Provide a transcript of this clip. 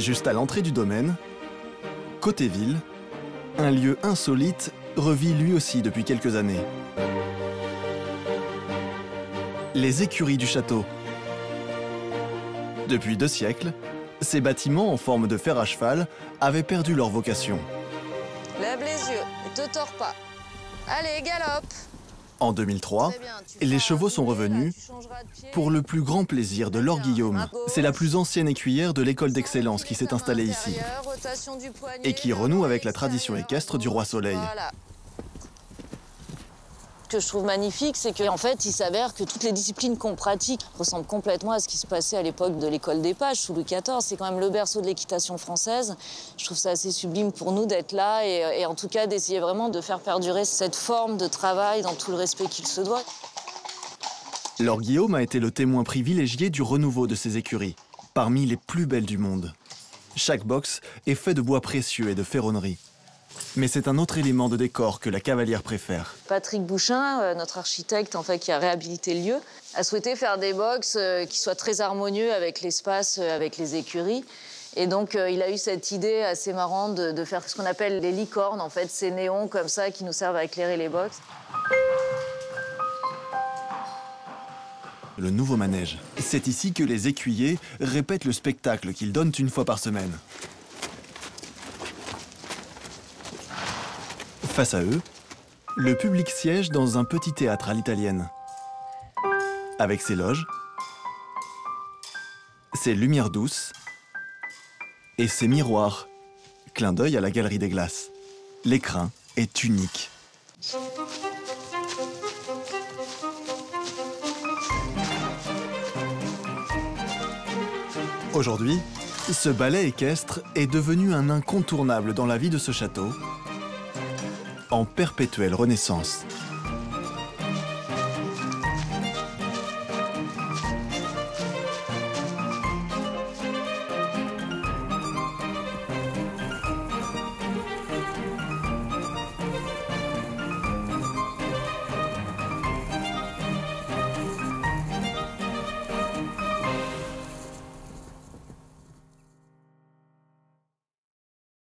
Juste à l'entrée du domaine, côté ville, un lieu insolite revit lui aussi depuis quelques années. Les écuries du château. Depuis deux siècles, ces bâtiments en forme de fer à cheval avaient perdu leur vocation. Lève les yeux et te tords pas. Allez, galope. En 2003, Très bien, tu les chevaux sont revenus pour le plus grand plaisir de Laure. Guillaume. C'est la plus ancienne écuyère de l'école d'excellence qui s'est installée ici et qui renoue avec la tradition équestre du roi Soleil. Ce que je trouve magnifique, c'est qu'en fait, il s'avère que toutes les disciplines qu'on pratique ressemblent complètement à ce qui se passait à l'époque de l'école des pages, sous Louis XIV. C'est quand même le berceau de l'équitation française. Je trouve ça assez sublime pour nous d'être là et, et en tout cas d'essayer vraiment de faire perdurer cette forme de travail dans tout le respect qu'il se doit. Laure Guillaume a été le témoin privilégié du renouveau de ces écuries, parmi les plus belles du monde. Chaque box est fait de bois précieux et de ferronnerie. Mais c'est un autre élément de décor que la cavalière préfère. Patrick Bouchin, euh, notre architecte en fait, qui a réhabilité le lieu, a souhaité faire des box euh, qui soient très harmonieux avec l'espace, euh, avec les écuries. Et donc, euh, il a eu cette idée assez marrante de, de faire ce qu'on appelle les licornes, en fait, ces néons comme ça qui nous servent à éclairer les box. Le nouveau manège. C'est ici que les écuyers répètent le spectacle qu'ils donnent une fois par semaine. Face à eux, le public siège dans un petit théâtre à l'italienne. Avec ses loges, ses lumières douces et ses miroirs. Clin d'œil à la galerie des glaces. L'écrin est unique. Aujourd'hui, ce ballet équestre est devenu un incontournable dans la vie de ce château, en perpétuelle renaissance.